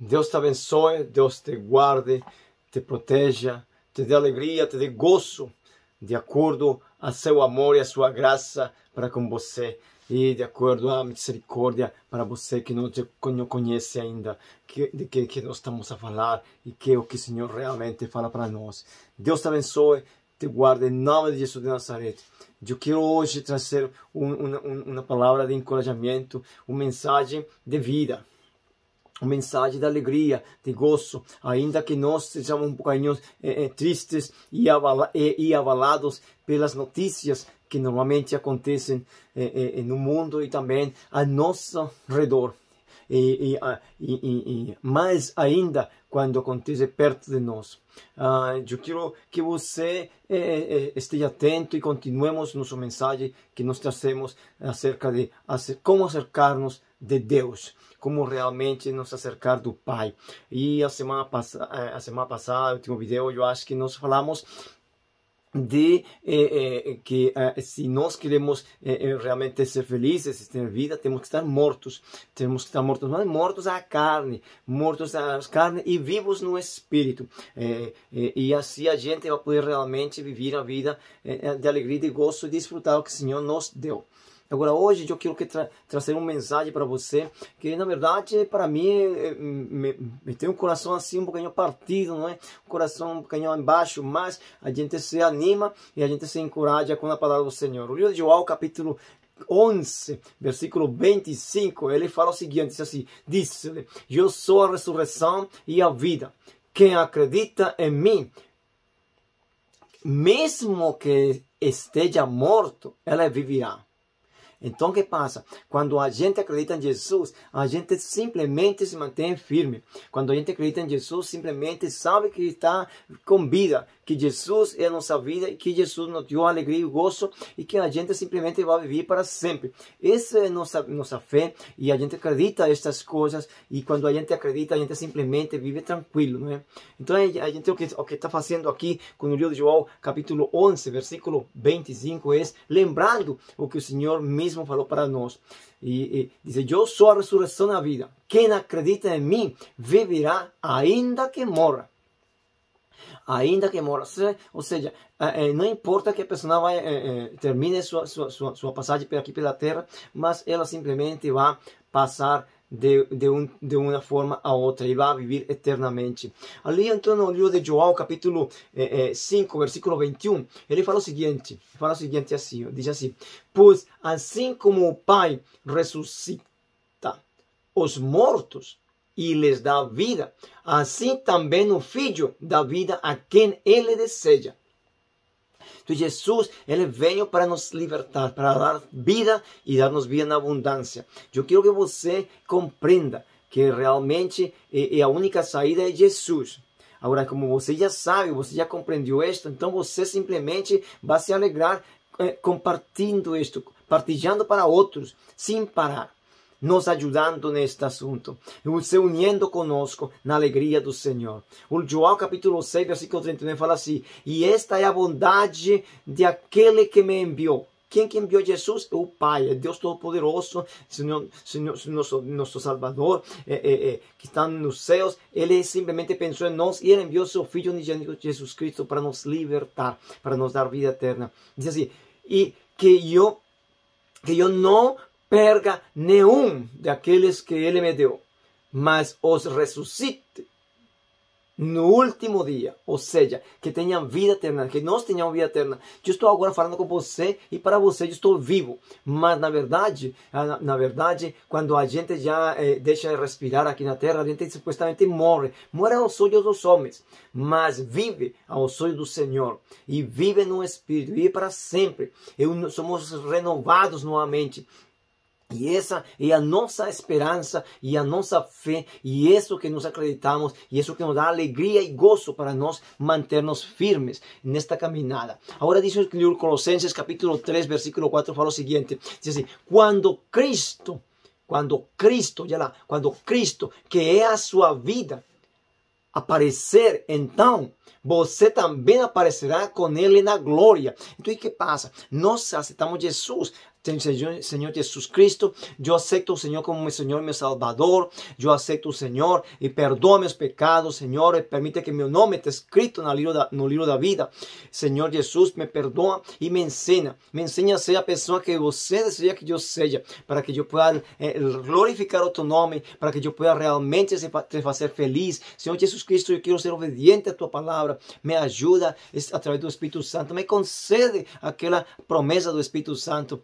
Deus te abençoe, Deus te guarde, te proteja, te dê alegria, te dê gozo, de acordo a seu amor e a sua graça para com você e de acordo à misericórdia para você que não, não conhece ainda que, de que, que nós estamos a falar e que é o que o Senhor realmente fala para nós. Deus te abençoe, te guarde em nome de Jesus de Nazaré. Eu quero hoje trazer um, uma, uma palavra de encorajamento, uma mensagem de vida uma mensagem de alegria, de gozo, ainda que nós sejamos um pouquinho eh, eh, tristes e, avala, e, e, avalados pelas notícias que normalmente acontecem eh, no mundo e também ao nosso redor. E, e, mais ainda quando acontece perto de nós. Uh, eu quero que você esteja atento e continuemos nossa mensagem que nós trazemos acerca de como acercar-nos de Deus como realmente nos acercar do Pai. E a semana, pass eh, a semana passada, o último vídeo, eu acho que nós falamos de eh, eh, que eh, se nós queremos eh, eh, realmente ser felizes, ter vida, temos que estar mortos. Temos que estar mortos, mas mortos à carne, mortos à carne e vivos no espírito. e assim a gente vai poder realmente viver a vida de alegria, de gozo e desfrutar o que o Senhor nos deu. Agora, hoje eu quero que tra trazer uma mensagem para você que, na verdade, para mim, eh, me, me, tem um coração assim um pouquinho partido, não é? Um coração um pouquinho embaixo, mas a gente se anima e a gente se encoraja com a palavra do Senhor. O livro de João, capítulo 11, versículo 25, ele fala o seguinte, diz assim, diz-lhe, eu sou a ressurreição e a vida. Quem acredita em mim, mesmo que esteja morto, ela viverá. Então, o que passa? Quando a gente acredita em Jesus, a gente simplesmente se mantém firme. Quando a gente acredita em Jesus, simplesmente sabe que está com vida, que Jesus é a nossa vida que Jesus nos deu alegria e gozo e que a gente simplesmente vai viver para sempre. Essa é nossa nossa fé e a gente acredita estas coisas e quando a gente acredita, a gente simplesmente vive tranquilo, não é? Então a gente o que o que está fazendo aqui com o livro de João, capítulo 11, versículo 25 é lembrando o que o Senhor mesmo falou para nós. E, e diz: Eu sou a ressurreição da vida. Quem acredita em mim viverá ainda que morra ainda que morra. Ou seja, eh, eh, não importa que a pessoa vai, eh, termine sua, sua, sua, sua passagem aqui pela terra, mas ela simplesmente vai passar de, de, um, de uma forma a outra e vai viver eternamente. Ali então no livro de João, capítulo eh, 5, versículo 21, ele fala o seguinte, fala o seguinte assim, diz assim, pois assim como o Pai ressuscita os mortos, e lhes dá vida, assim também o Filho dá vida a quem ele deseja. Então Jesus, ele veio para nos libertar, para dar vida e dar-nos vida na abundância. Eu quero que você compreenda que realmente é, a única saída é Jesus. Agora, como você já sabe, você já compreendeu isto, então você simplesmente vai se alegrar eh, compartilhando isto, partilhando para outros, sem parar nos ajudando neste assunto, se unindo conosco na alegria do Senhor. O João capítulo 6, versículo 39 fala assim: E esta é a bondade de aquele que me enviou. Quem que enviou Jesus? É o Pai, é Deus Todo-Poderoso, Senhor, Senhor, nosso, Salvador, é, é, é, que está nos céus. Ele simplesmente pensou em nós e ele enviou seu Filho Jesus Cristo para nos libertar, para nos dar vida eterna. Diz assim, e que eu, que eu não perga nenhum daqueles que ele me deu, mas os ressuscite no último dia, ou seja, que tenham vida eterna, que nós tenhamos vida eterna. Eu estou agora falando com você e para você eu estou vivo, mas na verdade, na, na verdade, quando a gente já eh, deixa de respirar aqui na terra, a gente supostamente morre, morre aos olhos dos homens, mas vive aos olhos do Senhor. E vive no Espírito, vive para sempre. E somos renovados novamente e essa é a nossa esperança e a nossa fé, e isso que nós acreditamos, e isso que nos dá alegria e gozo para nós manter-nos firmes nesta caminhada. Agora diz o livro Colossenses, capítulo 3, versículo 4, fala o seguinte: diz assim, quando Cristo, quando Cristo, já lá, quando Cristo, que é a sua vida, aparecer, então você também aparecerá com ele na glória. Então, o que passa? Nós aceitamos Jesus, Señor, Señor Jesucristo, yo acepto, Señor, como mi Señor, mi Salvador, yo acepto, Señor, y perdoa mis pecados, Señor, y permite que mi nombre esté escrito en el libro, de, no libro de vida. Señor Jesús, me perdoa y me enseña, me enseña a ser la persona que você desea que yo sea, para que yo pueda eh, glorificar tu nombre, para que yo pueda realmente te hacer feliz. Señor Jesucristo, yo quiero ser obediente a tu palabra, me ayuda a través do Espírito Santo, me concede aquela promessa do Espírito Santo.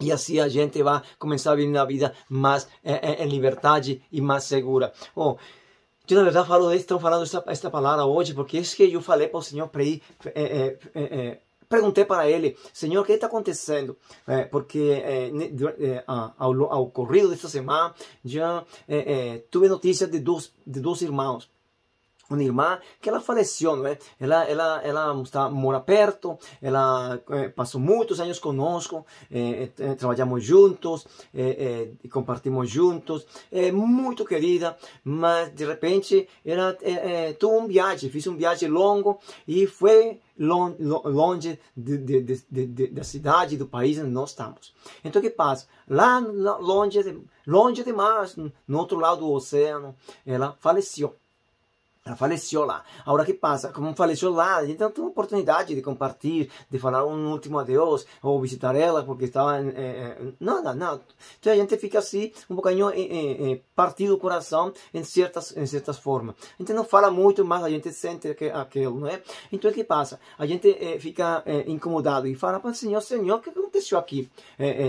E assim a gente vai começar a viver uma vida mais eh, em liberdade e mais segura. Oh, eu, na verdade, falo, estou falando esta, esta palavra hoje porque é que eu falei para o Senhor para ir. Eh, eh, perguntei para ele, Senhor, o que está acontecendo? porque ao, ao corrido desta semana já tive notícia de dois, de dois irmãos uma irmã que ela faleceu, não é? Ela, ela, ela está, mora perto, ela eh, passou muitos anos conosco, eh, eh, trabalhamos juntos, eh, eh compartimos juntos, é muito querida, mas de repente ela eh, teve um viagem, fiz um viagem longo e foi longe de, de, de, da cidade, do país onde nós estamos. Então o que passa? Lá longe, longe demais, no outro lado do oceano, ela faleceu. Ela faleceu lá. Agora, que passa? Como faleceu lá, a gente não tem oportunidade de compartilhar, de falar um último adeus, ou visitar ela, porque estava... Eh, nada, nada. Então a gente fica assim, um pouquinho eh, eh, partido o coração em certas, em certas formas. A gente não fala muito, mas a gente sente que, aquilo, não é? Então o que passa? A gente fica incomodado e fala para o Senhor, Senhor, que aconteceu aqui?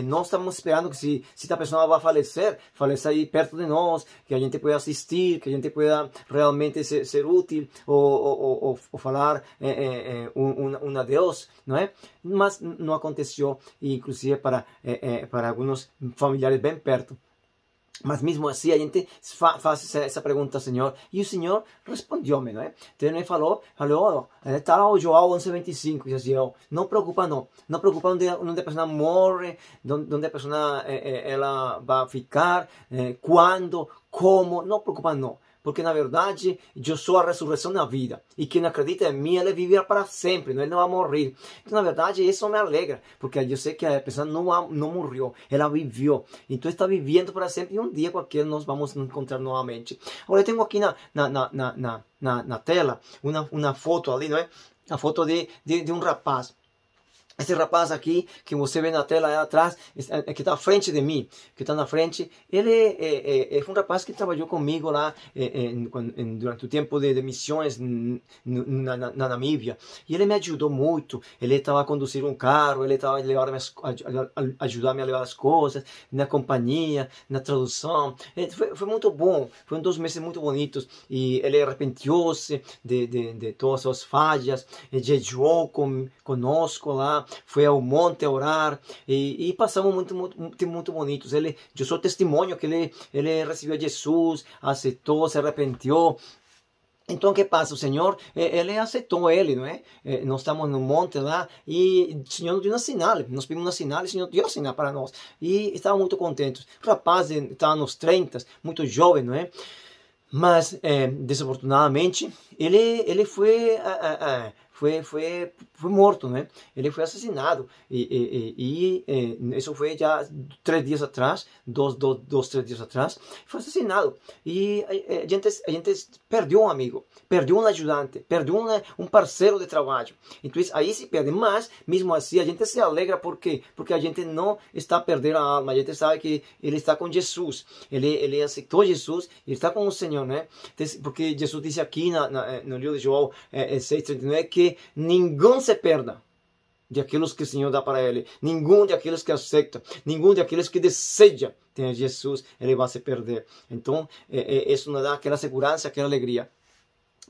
nós estamos esperando que se, se esta pessoa vai falecer, faleça aí perto de nós, que a gente pueda assistir, que a gente pueda realmente ser útil ou, ou, ou, ou falar é, é, um, um, adeus, não é? Mas não aconteceu, inclusive para, para alguns familiares bem perto. Mas mesmo assim a gente fa faz essa pergunta ao Senhor e o Senhor respondeu-me, não é? Então ele falou, falou, está lá o João 11:25 e assim, oh, não preocupa não, não preocupa onde, onde a pessoa morre, onde, a pessoa ela vai ficar, quando, como, não preocupa não porque na verdade eu sou a ressurreição da vida. E quem acredita em mim, ele viverá para sempre, não? ele não vai morrer. Então, na verdade, isso me alegra, porque eu sei que a pessoa não, não morreu, ela viveu. Então, está vivendo para sempre e um dia qualquer nós vamos nos encontrar novamente. Agora, eu tenho aqui na, na, na, na, na, na tela uma, uma foto ali, não é? A foto de, de, de um rapaz. Esse rapaz aqui, que você vê na tela aí atrás, é, que está à frente de mim, que está na frente, ele é, é, é, um rapaz que trabalhou comigo lá é, é durante o tempo de, de missões na, na, na, Namíbia. E ele me ajudou muito. Ele estava a conduzir um carro, ele estava a ajudar-me a levar as coisas, na companhia, na tradução. Foi, foi, muito bom, foi um dos meses muito bonitos. E ele arrependeu-se de, de, de todas as falhas, jejuou com, conosco lá foi ao monte orar e, e passamos muito, muito, muito bonitos. Ele, eu sou testemunho que ele, ele recebeu Jesus, aceitou, se arrependeu. Então, o que passa? O Senhor, ele aceitou ele, não é? Nós estamos no monte lá e o Senhor nos deu um sinal. Nós pedimos um sinal e o Senhor deu um sinal para nós. E estávamos muito contentes. O rapaz estava nos 30, muito jovem, não é? Mas, é, desafortunadamente, ele, ele foi foi, foi, foi morto, né? Ele foi assassinado. E, e, e, e, isso foi já três dias atrás, dois, dois, dois, três dias atrás, foi assassinado. E a, a, gente, a gente perdeu um amigo, perdeu um ajudante, perdeu um, um parceiro de trabalho. Então aí se perde. Mas, mesmo assim, a gente se alegra por quê? Porque a gente não está perdendo a alma. A gente sabe que ele está com Jesus. Ele, ele aceitou Jesus, ele está com o Senhor, né? Porque Jesus disse aqui na, na, no livro de João é, é 6,39 que ninguém se perda de aqueles que o Senhor dá para ele. Nenhum de aqueles que aceita, nenhum de aqueles que deseja ter Jesus, ele vai se perder. Então, é, é, isso nos dá aquela segurança, aquela alegria.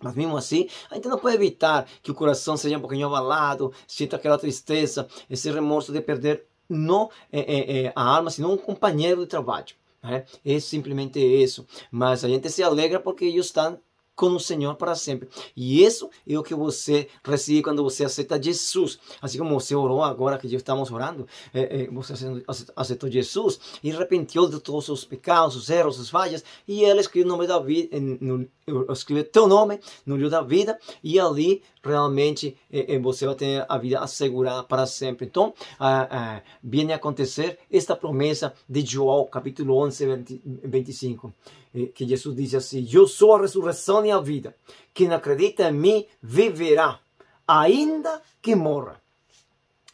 Mas mesmo assim, a gente não pode evitar que o coração seja um pouquinho abalado, sinta aquela tristeza, esse remorso de perder não é, é a alma, senão um companheiro de trabalho. É simplesmente isso. Mas a gente se alegra porque eles estão com o Senhor para sempre. E isso é o que você recebe quando você aceita Jesus. Assim como você orou agora que já estamos orando, é, é, você aceitou Jesus e arrependeu de todos os pecados, os erros, as falhas, e Ele escreveu o nome da vida, escreveu teu nome no livro da vida, e ali realmente é, você vai ter a vida assegurada para sempre. Então, ah, ah, vem acontecer esta promessa de João, capítulo 11, 20, 25 que Jesus disse assim: Eu sou a ressurreição e a vida. Quem acredita em mim viverá, ainda que morra.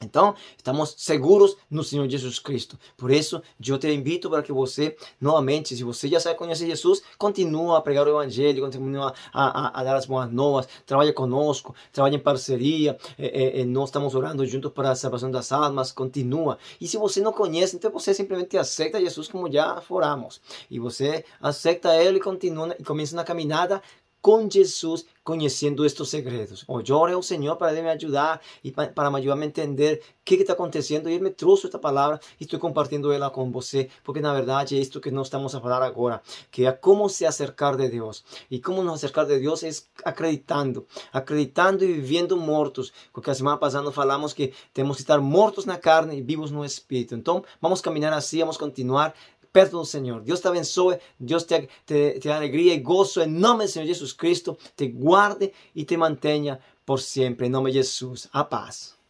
Então, estamos seguros no Senhor Jesus Cristo. Por isso, eu te invito para que você, novamente, se você já sabe conhecer Jesus, continue a pregar o Evangelho, continue a, a, a dar as boas novas, trabalhe conosco, trabalhe em parceria, é, é, nós estamos orando juntos para a salvação das almas, continua. E se você não conhece, então você simplesmente aceita Jesus como já foramos. E você aceita Ele e continua e começa na caminhada com Jesus, conhecendo estes segredos. Ou ore ao Senhor para Ele me ajudar e para me a entender o que está acontecendo. E Ele me trouxe esta palavra e estou compartilhando ela com você, porque na verdade é isto que nós estamos a falar agora, que é como se acercar de Deus. E como nos acercar de Deus é acreditando, acreditando e vivendo mortos. Porque a semana passada falamos que temos que estar mortos na carne e vivos no Espírito. Então, vamos caminhar assim, vamos continuar perto do Senhor. Deus te abençoe, Deus te, te, te alegria e gozo em nome do Senhor Jesus Cristo, te guarde e te mantenha por sempre. Em nome de Jesus. A paz.